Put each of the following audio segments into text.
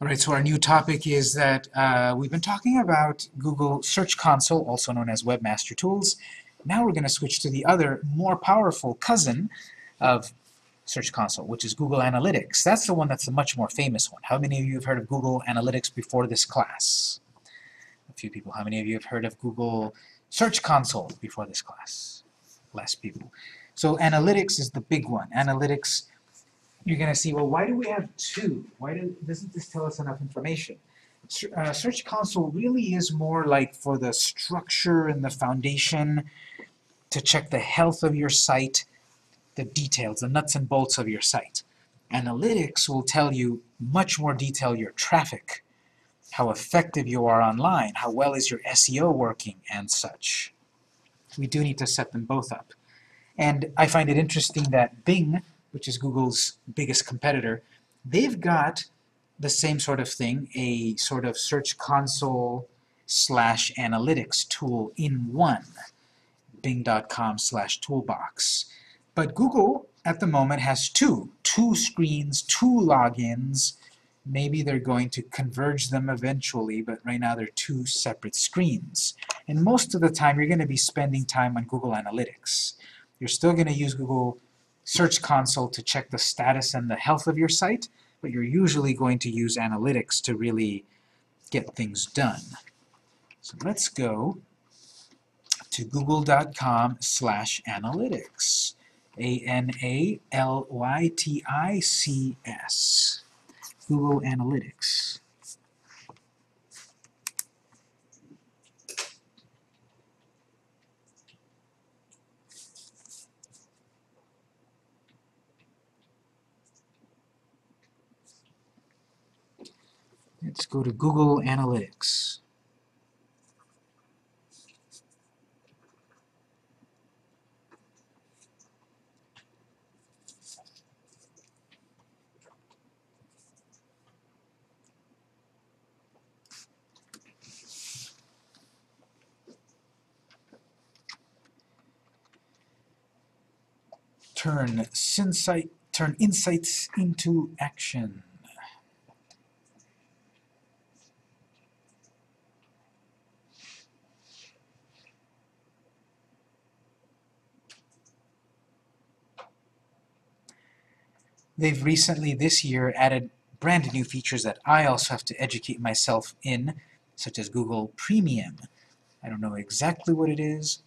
All right, so our new topic is that uh, we've been talking about Google Search Console, also known as Webmaster Tools. Now we're going to switch to the other, more powerful cousin of Search Console, which is Google Analytics. That's the one that's the much more famous one. How many of you have heard of Google Analytics before this class? A few people. How many of you have heard of Google Search Console before this class? Less people. So Analytics is the big one. Analytics you're going to see, well, why do we have two? Why do, doesn't this tell us enough information? Uh, Search Console really is more like for the structure and the foundation to check the health of your site, the details, the nuts and bolts of your site. Analytics will tell you much more detail your traffic, how effective you are online, how well is your SEO working, and such. We do need to set them both up. And I find it interesting that Bing which is Google's biggest competitor, they've got the same sort of thing, a sort of search console slash analytics tool in one, bing.com slash toolbox. But Google, at the moment, has two, two screens, two logins. Maybe they're going to converge them eventually, but right now they're two separate screens. And most of the time, you're going to be spending time on Google Analytics. You're still going to use Google Search Console to check the status and the health of your site, but you're usually going to use analytics to really get things done. So let's go to google.com slash analytics. A-N-A-L-Y-T-I-C-S. Google Analytics. Let's go to Google Analytics. Turn, turn insights into action. They've recently, this year, added brand new features that I also have to educate myself in, such as Google Premium. I don't know exactly what it is.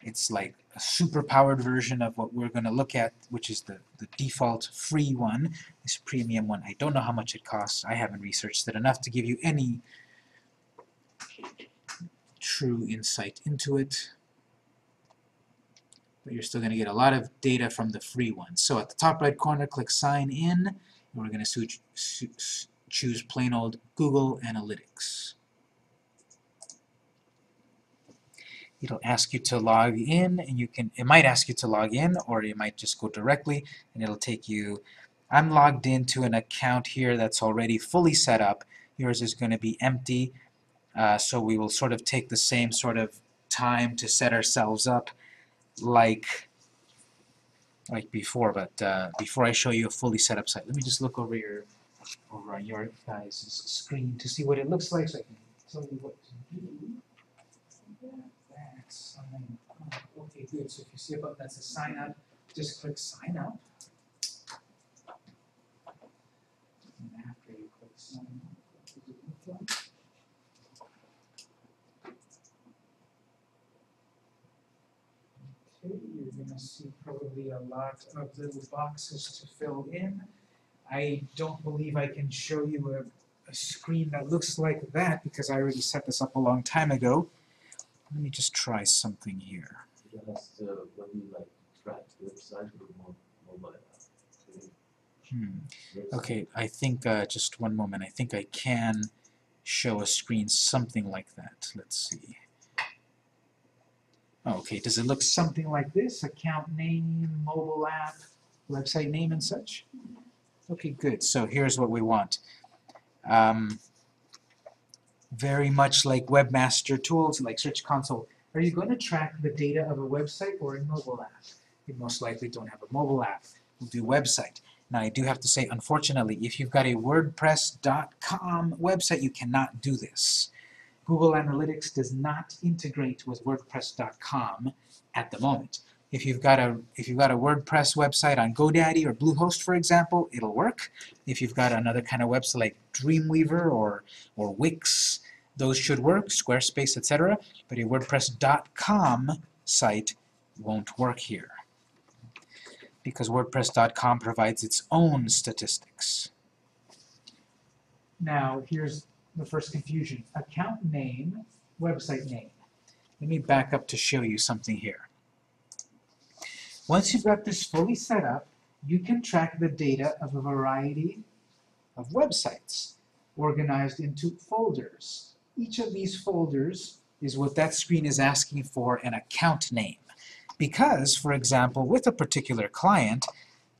It's like a super-powered version of what we're going to look at, which is the, the default free one. This premium one, I don't know how much it costs. I haven't researched it enough to give you any true insight into it but you're still going to get a lot of data from the free one. So at the top right corner, click Sign In, and we're going to choose plain old Google Analytics. It'll ask you to log in, and you can, it might ask you to log in, or you might just go directly, and it'll take you, I'm logged into an account here that's already fully set up. Yours is going to be empty, uh, so we will sort of take the same sort of time to set ourselves up like like before, but uh, before I show you a fully set up site, let me just look over your over on your guys' screen to see what it looks like so I can tell you what to do. That's up. Okay, good. So if you see a button that says sign up, just click sign up. And after you click sign up, what does it look like? you're going to see probably a lot of little boxes to fill in. I don't believe I can show you a, a screen that looks like that because I already set this up a long time ago. Let me just try something here. Hmm. Okay, I think, uh, just one moment, I think I can show a screen something like that. Let's see. Okay, does it look something like this? Account name, mobile app, website name and such? Okay, good. So here's what we want. Um, very much like webmaster tools, like Search Console, are you going to track the data of a website or a mobile app? You most likely don't have a mobile app. We'll do website. Now I do have to say, unfortunately, if you've got a WordPress.com website, you cannot do this. Google Analytics does not integrate with WordPress.com at the moment. If you've got a if you've got a WordPress website on GoDaddy or Bluehost, for example, it'll work. If you've got another kind of website like Dreamweaver or or Wix, those should work, Squarespace, etc. But a WordPress.com site won't work here because WordPress.com provides its own statistics. Now, here's the first confusion. Account name, website name. Let me back up to show you something here. Once you've got this fully set up, you can track the data of a variety of websites organized into folders. Each of these folders is what that screen is asking for an account name. Because, for example, with a particular client,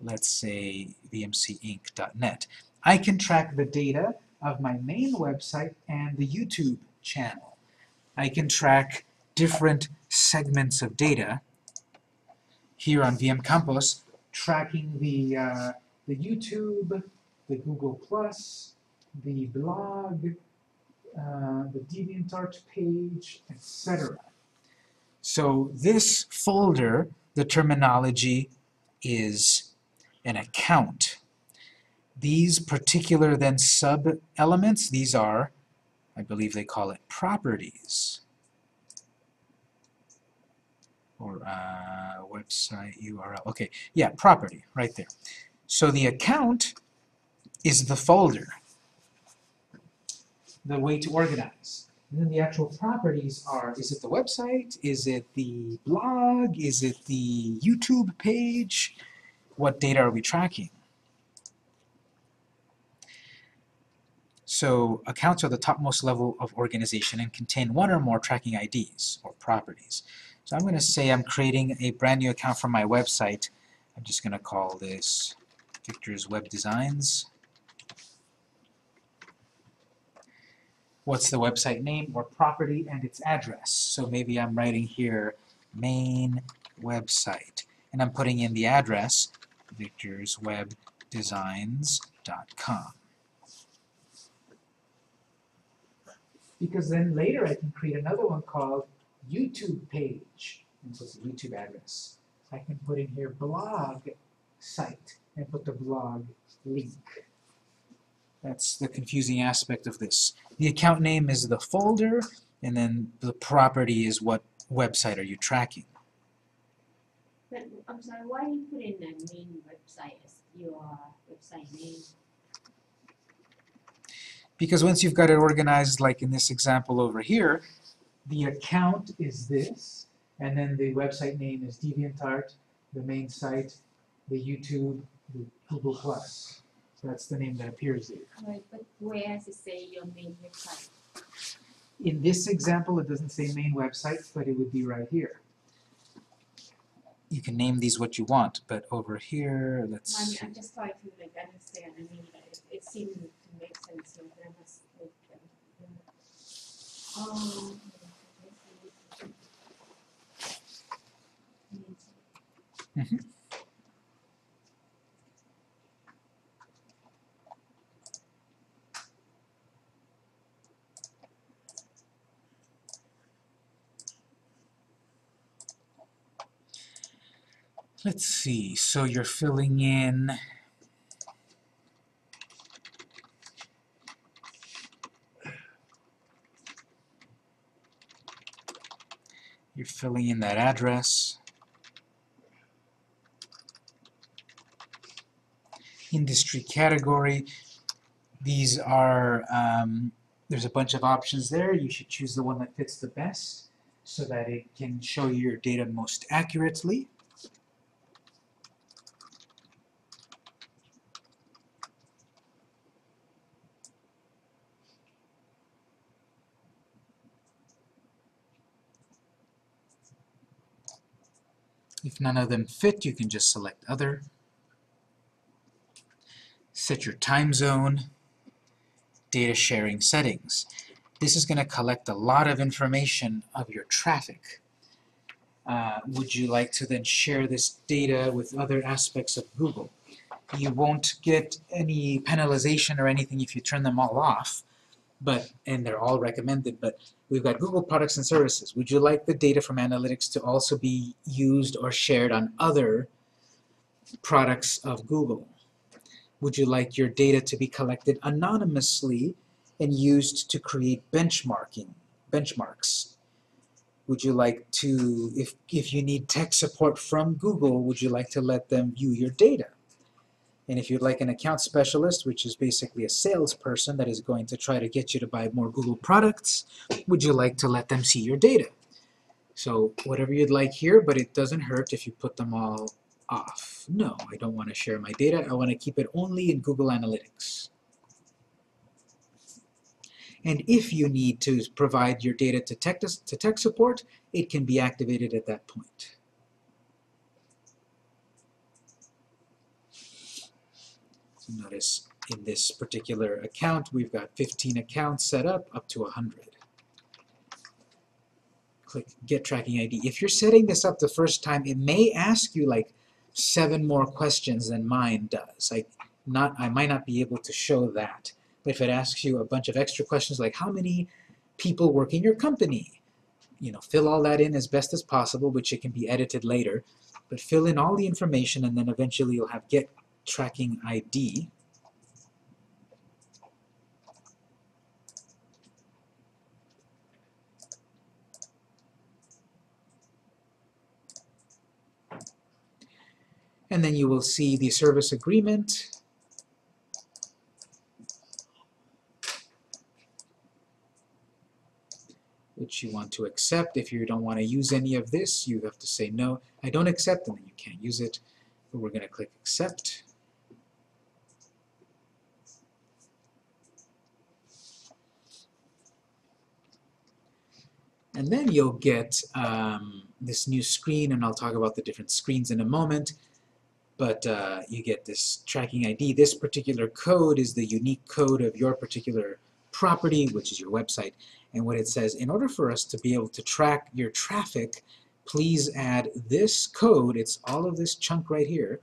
let's say vmcinc.net, I can track the data of my main website and the YouTube channel. I can track different segments of data here on VM Campus, tracking the, uh, the YouTube, the Google+, Plus, the blog, uh, the DeviantArt page, etc. So this folder, the terminology is an account. These particular then sub-elements, these are, I believe they call it properties or uh, website URL. Okay, yeah, property, right there. So the account is the folder, the way to organize. And then the actual properties are, is it the website? Is it the blog? Is it the YouTube page? What data are we tracking? So accounts are the topmost level of organization and contain one or more tracking IDs, or properties. So I'm going to say I'm creating a brand new account for my website. I'm just going to call this Victor's Web Designs. What's the website name or property and its address? So maybe I'm writing here main website and I'm putting in the address victorswebdesigns.com. Because then later I can create another one called YouTube page and so it's a YouTube address. I can put in here blog site and put the blog link. That's the confusing aspect of this. The account name is the folder, and then the property is what website are you tracking. But I'm sorry, why do you put in the main website as your website name? Because once you've got it organized, like in this example over here, the account is this, and then the website name is DeviantArt, the main site, the YouTube, the Google+. Plus. So That's the name that appears there. Right, but where does it say your main website? In this example, it doesn't say main website, but it would be right here. You can name these what you want, but over here, let's I mean, I'm just trying to like understand, I mean, it, it seemed so like. Let's see, so you're filling in you're filling in that address. Industry category. These are um, there's a bunch of options there. You should choose the one that fits the best so that it can show you your data most accurately If none of them fit, you can just select Other. Set your time zone, data sharing settings. This is going to collect a lot of information of your traffic. Uh, would you like to then share this data with other aspects of Google? You won't get any penalization or anything if you turn them all off, but, and they're all recommended, but we've got Google products and services. Would you like the data from analytics to also be used or shared on other products of Google? Would you like your data to be collected anonymously and used to create benchmarking, benchmarks? Would you like to, if, if you need tech support from Google, would you like to let them view your data? And if you'd like an account specialist, which is basically a salesperson that is going to try to get you to buy more Google products, would you like to let them see your data? So whatever you'd like here, but it doesn't hurt if you put them all off. No, I don't want to share my data. I want to keep it only in Google Analytics. And if you need to provide your data to tech, to tech support, it can be activated at that point. So notice in this particular account, we've got 15 accounts set up, up to 100. Click Get Tracking ID. If you're setting this up the first time, it may ask you like seven more questions than mine does. I, not, I might not be able to show that. But if it asks you a bunch of extra questions like how many people work in your company, you know, fill all that in as best as possible, which it can be edited later. But fill in all the information and then eventually you'll have Get Tracking ID. And then you will see the service agreement. which you want to accept. If you don't want to use any of this, you have to say no, I don't accept, and then you can't use it. But we're going to click accept. And then you'll get um, this new screen, and I'll talk about the different screens in a moment. But uh, you get this tracking ID. This particular code is the unique code of your particular property, which is your website. And what it says, in order for us to be able to track your traffic, please add this code. It's all of this chunk right here.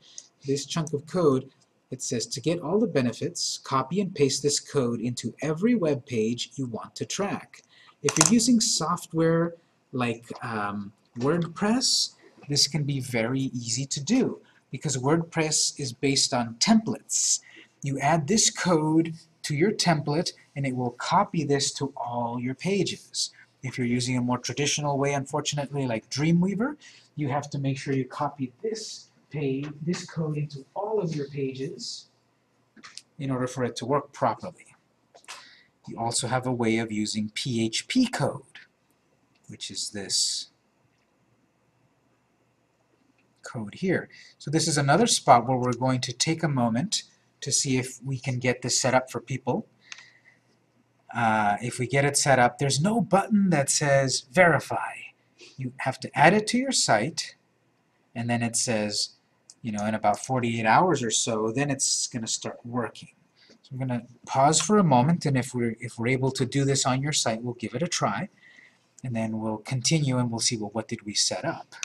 This chunk of code, it says to get all the benefits, copy and paste this code into every web page you want to track. If you're using software like um, WordPress, this can be very easy to do because WordPress is based on templates. You add this code to your template and it will copy this to all your pages. If you're using a more traditional way, unfortunately, like Dreamweaver, you have to make sure you copy this page, this code into all of your pages in order for it to work properly. You also have a way of using PHP code, which is this code here. So this is another spot where we're going to take a moment to see if we can get this set up for people. Uh, if we get it set up, there's no button that says verify. You have to add it to your site, and then it says, you know, in about 48 hours or so, then it's going to start working. So I'm going to pause for a moment, and if we're, if we're able to do this on your site, we'll give it a try, and then we'll continue and we'll see, well, what did we set up?